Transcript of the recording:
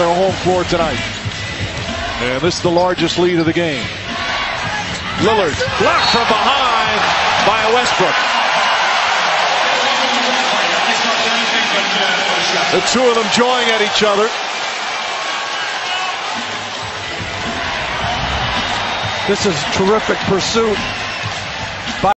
their home floor tonight. And this is the largest lead of the game. Lillard blocked from behind by Westbrook. The two of them jawing at each other. This is terrific pursuit